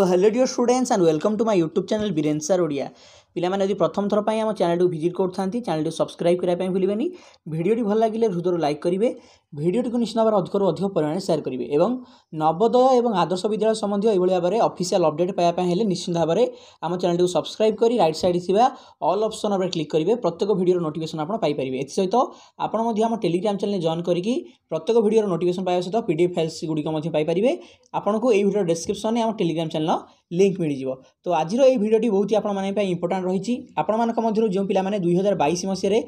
so hello dear students and welcome to my YouTube channel Biren sir Odia ପିଲାମାନେ ଯଦି ପ୍ରଥମ ଥର ପାଇଁ ଆମ ଚ୍ୟାନେଲ୍କୁ ଭିଜିଟ୍ କରୁଥାନ୍ତି ଚ୍ୟାନେଲ୍ଟି ସବସ୍କ୍ରାଇବ୍ କରିବା ପାଇଁ ଭୁଲିବେନି ଭିଡ଼ିଓଟି ଭଲ ଲାଗିଲେ ହୃଦୟରୁ ଲାଇକ୍ କରିବେ ଭିଡ଼ିଓଟିକୁ ନିଶ୍ଚିତ ଭାବରେ ଅଧିକରୁ ଅଧିକ ପରିମାଣରେ ସେୟାର କରିବେ ଏବଂ ନବୋଦୟ ଏବଂ ଆଦର୍ଶ ବିଦ୍ୟାଳୟ ସମ୍ବନ୍ଧୀୟ ଏଇଭଳି ଭାବରେ ଅଫିସିଆଲ୍ ଅପଡ଼େଟ୍ ପାଇବା ପାଇଁ ହେଲେ ନିଶ୍ଚିତ ଭାବରେ ଆମ ଚ୍ୟାନେଲ୍ଟିକୁ ସବସ୍କ୍ରାଇବ୍ କରି ରାଇଟ୍ ସାଇଡ଼୍ ଥିବା ଅଲ୍ ଅପ୍ସନ୍ ଉପରେ କ୍ଲିକ୍ କରିବେ ପ୍ରତ୍ୟେକ ଭିଡ଼ିଓର ନୋଟିଫିକେସନ୍ ଆପଣ ପାଇପାରିବେ ଏଥିସହିତ ଆପଣ ମଧ୍ୟ ଆମ ଟେଲିଗ୍ରାମ୍ ଚ୍ୟାନେଲ୍ ଜଏନ୍ କରିକି ପ୍ରତ୍ୟେକ ଭିଡ଼ିଓର ନୋଟିଫିକେସନ୍ ପାଇବା ସହିତ ପି ଡି ଏଫ୍ ଫାଇଲ୍ସ ଗୁଡ଼ିକ ମଧ୍ୟ ପାଇପାରିବେ ଆପଣଙ୍କୁ ଏହି ଭିଡ଼ିଓ ଡେସ୍କ୍ରିପ୍ସନ୍ରେ ଆମ ଟେଲିଗ୍ରାମ୍ ଚ୍ୟାନେଲ୍ ଲିଙ୍କ୍ ମିଳିଯିବ ତ ଆଜିର ଏହି ଭିଡ଼ିଓଟି ବହୁତ ଆପଣମାନଙ୍କ ପାଇଁ ଇମ୍ପୋର୍ଟାଣ୍ଟ ରହିଛି ଆପଣମାନଙ୍କ ମଧ୍ୟରୁ ଯେଉଁ ପିଲାମାନେ ଦୁଇହଜାର ବାଇଶ ମସିହାରେ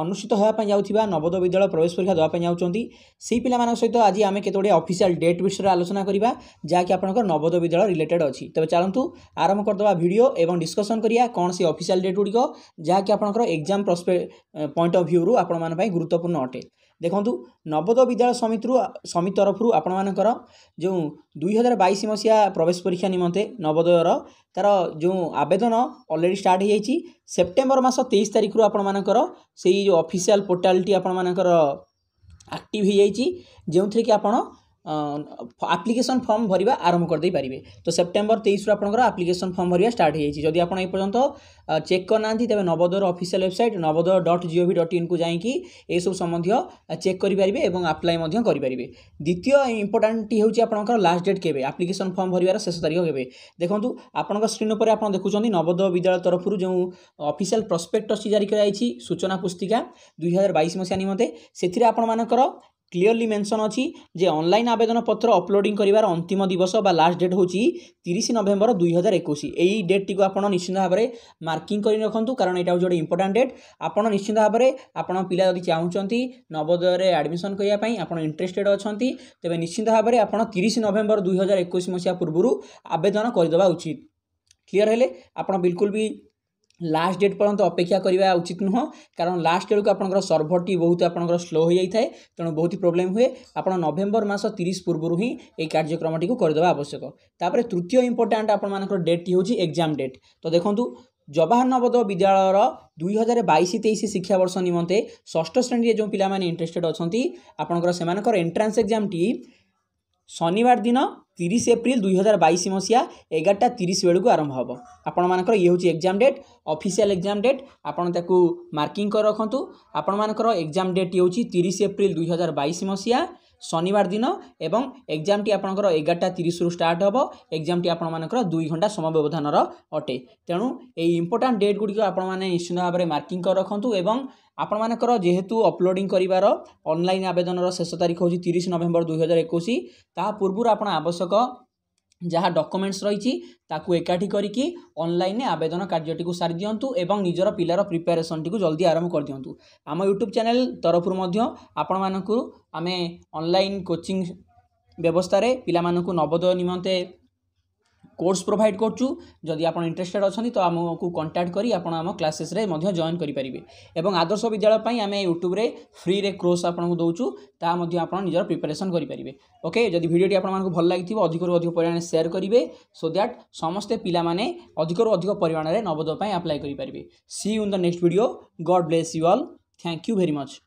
ଅନୁଷ୍ଠିତ ହେବା ପାଇଁ ଯାଉଥିବା ନବୋଦୟ ବିଦ୍ୟାଳୟ ପ୍ରବେଶ ପରୀକ୍ଷା ଦେବା ପାଇଁ ଯାଉଛନ୍ତି ସେହି ପିଲାମାନଙ୍କ ସହିତ ଆଜି ଆମେ କେତେ ଗୁଡ଼ିଏ ଅଫିସିଆଲ୍ ଡେଟ୍ ବିଷୟରେ ଆଲୋଚନା କରିବା ଯାହାକି ଆପଣଙ୍କର ନବୋଦୟ ବିଦ୍ୟାଳୟ ରିଲେଟେଡ୍ ଅଛି ତେବେ ଚାଲନ୍ତୁ ଆରମ୍ଭ କରିଦେବା ଭିଡ଼ିଓ ଏବଂ ଡିସ୍କସନ୍ କରିବା କ'ଣ ସେ ଅଫିସିଆଲ୍ ଡେଟ୍ ଗୁଡ଼ିକ ଯାହାକି ଆପଣଙ୍କର ଏକ୍ଜାମ୍ ପ୍ରସ୍ପେ ପଏଣ୍ଟ ଅଫ୍ ଭ୍ୟୁରୁ ଆପଣମାନଙ୍କ ପାଇଁ ଗୁରୁତ୍ୱପୂର୍ଣ୍ଣ ଅଟେ ଦେଖନ୍ତୁ ନବୋଦ ବିଦ୍ୟାଳୟ ସମିତିରୁ ସମିତି ତରଫରୁ ଆପଣମାନଙ୍କର ଯେଉଁ ଦୁଇହଜାର ବାଇଶ ମସିହା ପ୍ରବେଶ ପରୀକ୍ଷା ନିମନ୍ତେ ନବୋଦୟର ତା'ର ଯେଉଁ ଆବେଦନ ଅଲରେଡ଼ି ଷ୍ଟାର୍ଟ ହୋଇଯାଇଛି ସେପ୍ଟେମ୍ବର ମାସ ତେଇଶ ତାରିଖରୁ ଆପଣମାନଙ୍କର ସେଇ ଯେଉଁ ଅଫିସିଆଲ୍ ପୋର୍ଟାଲ୍ଟି ଆପଣମାନଙ୍କର ଆକ୍ଟିଭ୍ ହୋଇଯାଇଛି ଯେଉଁଥିରେ କି ଆପଣ আপ্লিকেসন ফর্ম ভরিবা আরম্ভ କରିଦେଇପାରିବେ তো ସେପ୍ଟେମ୍ବର ତେଇଶରୁ ଆପଣଙ୍କର ଆପ୍ଲିକେସନ୍ ଫର୍ମ ଭରିବା ଷ୍ଟାର୍ଟ ହୋଇଯାଇଛି ଯଦି ଆପଣ ଏପର୍ଯ୍ୟନ୍ତ ଚେକ୍ କରିନାହାନ୍ତି ତେବେ ନବୋଦୟର official website Navodaya dot GOV dot ଇନ୍କୁ ଯାଇକି ଏସବୁ ସମ୍ବନ୍ଧୀୟ ଚେକ୍ କରିପାରିବେ ଏବଂ ଆପ୍ଲାଏ ମଧ୍ୟ କରିପାରିବେ ଦ୍ୱିତୀୟ ଇମ୍ପୋର୍ଟାଣ୍ଟଟି ହେଉଛି ଆପଣଙ୍କର ଲାଷ୍ଟ ଡେଟ୍ କେବେ ଆପ୍ଲିକେସନ୍ ଫର୍ମ ଭରିବାର ଶେଷ ତାରିଖ କେବେ ଦେଖନ୍ତୁ ଆପଣଙ୍କ ସ୍କ୍ରିନ୍ ଉପରେ ଆପଣ ଦେଖୁଛନ୍ତି ନବୋଦୟ ବିଦ୍ୟାଳୟ ତରଫରୁ ଯେଉଁ ଅଫିସିଆଲ୍ ପ୍ରସ୍ପେକ୍ଟସ୍ ଜାରି କରାଯାଇଛି ସୂଚନା ପୁସ୍ତିକା ଦୁଇହଜାର ବାଇଶ ମସିହା ନିମନ୍ତେ ସେଥିରେ ଆପଣମାନଙ୍କର ক্লিয়রলি মেনশন অছি যে অনলাইন আবেদনপত্র অপলোডিং করিবার অন্তিম দিবস বা লাস্ট ডেট হচ্ছে তিরিশ নভেম্বর দুই হাজার একুশ এই ডেটটিকে আপনার নিশ্চিন্ত ভাবে মার্কিং করে রাখুন কারণ এটা হচ্ছে গোটে ইম্পর্টাট ডেট আপনার নিশ্চিন্ত ভাবে আপনার পিলা যদি চাহুমান নবোদয়ের আডমিশন করা আপনার ইন্টরেস্টেড অনেক তবে নিশ্চিন্ত ভাবে আপনার তিরিশ নভেম্বর দুই হাজার একুশ মশিয়া পূর্ব আবেদন করিদেওয়া উচিত ক্লিয়ার হলে আপনার বিলকুল বি ଲାଷ୍ଟ ଡେଟ୍ ପର୍ଯ୍ୟନ୍ତ ଅପେକ୍ଷା କରିବା ଉଚିତ ନୁହଁ କାରଣ ଲାଷ୍ଟ ବେଳକୁ ଆପଣଙ୍କର ସର୍ଭରଟି ବହୁତ ଆପଣଙ୍କର ସ୍ଲୋ ହୋଇଯାଇଥାଏ ତେଣୁ ବହୁତ ପ୍ରୋବ୍ଲେମ୍ ହୁଏ ଆପଣ ନଭେମ୍ବର ମାସ ତିରିଶ ପୂର୍ବରୁ ହିଁ ଏହି କାର୍ଯ୍ୟକ୍ରମଟିକୁ କରିଦେବା ଆବଶ୍ୟକ ତାପରେ ତୃତୀୟ ଇମ୍ପୋର୍ଟାଣ୍ଟ ଆପଣମାନଙ୍କର ଡେଟ୍ଟି ହେଉଛି ଏକ୍ଜାମ୍ ଡେଟ୍ ତ ଦେଖନ୍ତୁ ଜବାହର ନବୋଦୟ ବିଦ୍ୟାଳୟର ଦୁଇ ହଜାର ବାଇଶ ତେଇଶ ଶିକ୍ଷାବର୍ଷ ନିମନ୍ତେ ଷଷ୍ଠ ଶ୍ରେଣୀରେ ଯେଉଁ ପିଲାମାନେ ଇଣ୍ଟରେଷ୍ଟେଡ୍ ଅଛନ୍ତି ଆପଣଙ୍କର ସେମାନଙ୍କର ଏଣ୍ଟ୍ରାନ୍ସ ଏକ୍ଜାମ୍ଟି ଶନିବାର ଦିନ ତିରିଶ ଏପ୍ରିଲ ଦୁଇହଜାର ବାଇଶ ମସିହା ଏଗାରଟା ତିରିଶ ବେଳକୁ ଆରମ୍ଭ ହେବ ଆପଣମାନଙ୍କର ଇଏ ହେଉଛି exam date official exam date ଆପଣ ତାକୁ ମାର୍କିଂ କରି ରଖନ୍ତୁ ଆପଣମାନଙ୍କର ଏକ୍ଜାମ୍ ଡେଟ୍ ହେଉଛି ତିରିଶ ଏପ୍ରିଲ ଦୁଇହଜାର ବାଇଶ ମସିହା শনিবার দিন এবং এক্সামটি আপনার এগারোটা তিরিশরু স্টার্ট হব এক্সামটি আপনার দুই ঘণ্টা সময় ব্যবধানর অটে তেণু এই ইম্পর্টাট ডেট গুড়ি আপনার নিশ্চিত ভাবে মার্কিং করে রাখতু এবং ଆପଣମାନଙ୍କର ଯେହେତୁ ଅପଲୋଡ଼ିଂ କରିବାର ଅନଲାଇନ୍ ଆବେଦନର ଶେଷ ତାରିଖ ହେଉଛି ତିରିଶ ନଭେମ୍ବର ଦୁଇହଜାର ଏକୋଇଶ ତା ପୂର୍ବରୁ ଆପଣ ଆବଶ୍ୟକ ଯାହା ଡକ୍ୟୁମେଣ୍ଟସ୍ ରହିଛି ତାକୁ ଏକାଠି କରିକି ଅନଲାଇନ୍ରେ ଆବେଦନ କାର୍ଯ୍ୟଟିକୁ ସାରି ଦିଅନ୍ତୁ ଏବଂ ନିଜର ପିଲାର ପ୍ରିପାରେସନ୍ଟିକୁ ଜଲ୍ଦି ଆରମ୍ଭ କରିଦିଅନ୍ତୁ ଆମ ୟୁଟ୍ୟୁବ୍ ଚ୍ୟାନେଲ୍ ତରଫରୁ ମଧ୍ୟ ଆପଣମାନଙ୍କୁ ଆମେ ଅନଲାଇନ୍ କୋଚିଂ ବ୍ୟବସ୍ଥାରେ ପିଲାମାନଙ୍କୁ ନବୋଦୟ ନିମନ୍ତେ কোর্স প্রোভাইড করছু যদি আপনার ইন্টারেস্টেড অনেক তো আমাকে কন্টাক্ট করে আপনার আমার ক্লাসেসে জয়েন করে এবং আদর্শ বিদ্যালয় আমি ইউট্যুবে ফ্রিরে কোর্স আপনার দেছু তা আপনার নিজের প্রিপারেসন করে ওকে যদি ভিডিওটি আপনার ভাল লাগি অধিক অধিক পরিমাণে সেয়ার করবে সো দ্যাট সমস্তে পিলামানে অধিক অধিক পরিমাণে নবোদয় আপ্লাই করে পারে see in the next video God bless you all thank you very much